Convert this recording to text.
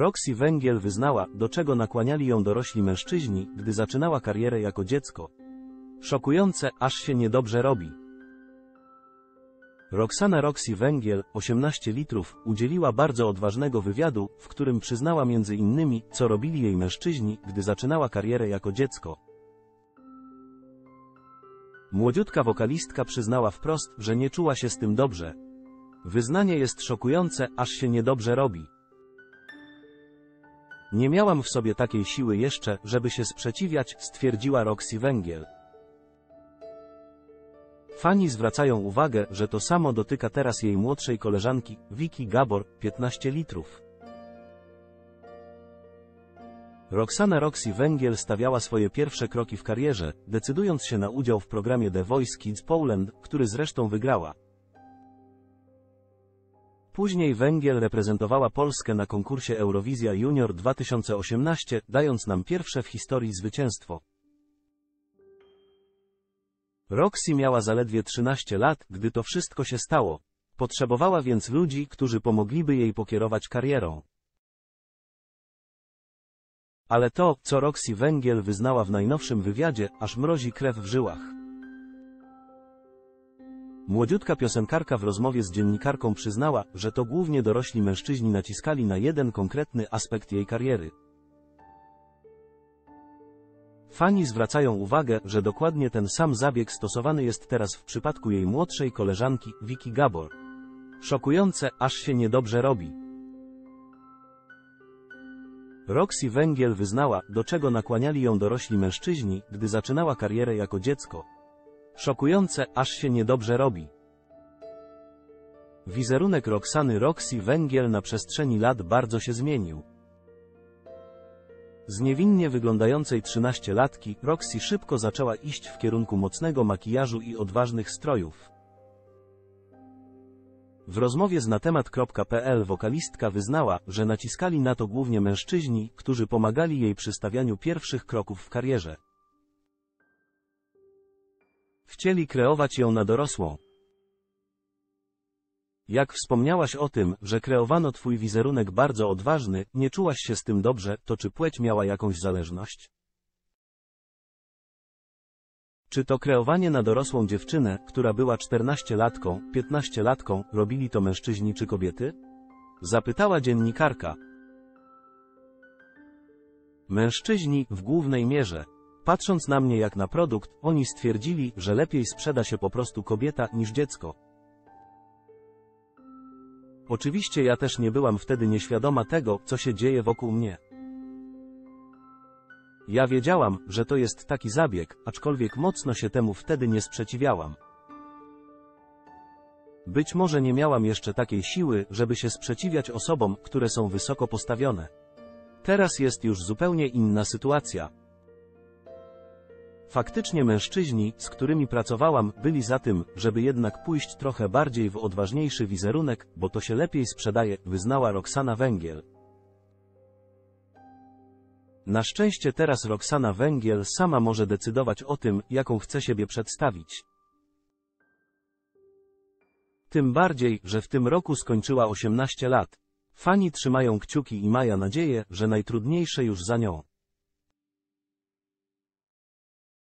Roxy Węgiel wyznała, do czego nakłaniali ją dorośli mężczyźni, gdy zaczynała karierę jako dziecko. Szokujące, aż się niedobrze robi. Roxana Roxy Węgiel, 18 litrów, udzieliła bardzo odważnego wywiadu, w którym przyznała między innymi, co robili jej mężczyźni, gdy zaczynała karierę jako dziecko. Młodziutka wokalistka przyznała wprost, że nie czuła się z tym dobrze. Wyznanie jest szokujące, aż się niedobrze robi. Nie miałam w sobie takiej siły jeszcze, żeby się sprzeciwiać, stwierdziła Roxy Węgiel. Fani zwracają uwagę, że to samo dotyka teraz jej młodszej koleżanki, Vicky Gabor, 15 litrów. Roxana Roxy Węgiel stawiała swoje pierwsze kroki w karierze, decydując się na udział w programie The Voice Kids Poland, który zresztą wygrała. Później Węgiel reprezentowała Polskę na konkursie Eurowizja Junior 2018, dając nam pierwsze w historii zwycięstwo. Roxy miała zaledwie 13 lat, gdy to wszystko się stało. Potrzebowała więc ludzi, którzy pomogliby jej pokierować karierą. Ale to, co Roxy Węgiel wyznała w najnowszym wywiadzie, aż mrozi krew w żyłach. Młodziutka piosenkarka w rozmowie z dziennikarką przyznała, że to głównie dorośli mężczyźni naciskali na jeden konkretny aspekt jej kariery. Fani zwracają uwagę, że dokładnie ten sam zabieg stosowany jest teraz w przypadku jej młodszej koleżanki, Vicky Gabor. Szokujące, aż się niedobrze robi. Roxy Węgiel wyznała, do czego nakłaniali ją dorośli mężczyźni, gdy zaczynała karierę jako dziecko. Szokujące, aż się niedobrze robi. Wizerunek Roxany Roxy Węgiel na przestrzeni lat bardzo się zmienił. Z niewinnie wyglądającej trzynaściolatki, Roxy szybko zaczęła iść w kierunku mocnego makijażu i odważnych strojów. W rozmowie z natemat.pl wokalistka wyznała, że naciskali na to głównie mężczyźni, którzy pomagali jej przy stawianiu pierwszych kroków w karierze. Chcieli kreować ją na dorosłą. Jak wspomniałaś o tym, że kreowano twój wizerunek bardzo odważny, nie czułaś się z tym dobrze, to czy płeć miała jakąś zależność? Czy to kreowanie na dorosłą dziewczynę, która była 14-latką, 15-latką, robili to mężczyźni czy kobiety? Zapytała dziennikarka. Mężczyźni, w głównej mierze. Patrząc na mnie jak na produkt, oni stwierdzili, że lepiej sprzeda się po prostu kobieta niż dziecko. Oczywiście ja też nie byłam wtedy nieświadoma tego, co się dzieje wokół mnie. Ja wiedziałam, że to jest taki zabieg, aczkolwiek mocno się temu wtedy nie sprzeciwiałam. Być może nie miałam jeszcze takiej siły, żeby się sprzeciwiać osobom, które są wysoko postawione. Teraz jest już zupełnie inna sytuacja. Faktycznie mężczyźni, z którymi pracowałam, byli za tym, żeby jednak pójść trochę bardziej w odważniejszy wizerunek, bo to się lepiej sprzedaje, wyznała Roxana Węgiel. Na szczęście teraz Roxana Węgiel sama może decydować o tym, jaką chce siebie przedstawić. Tym bardziej, że w tym roku skończyła 18 lat. Fani trzymają kciuki i mają nadzieję, że najtrudniejsze już za nią.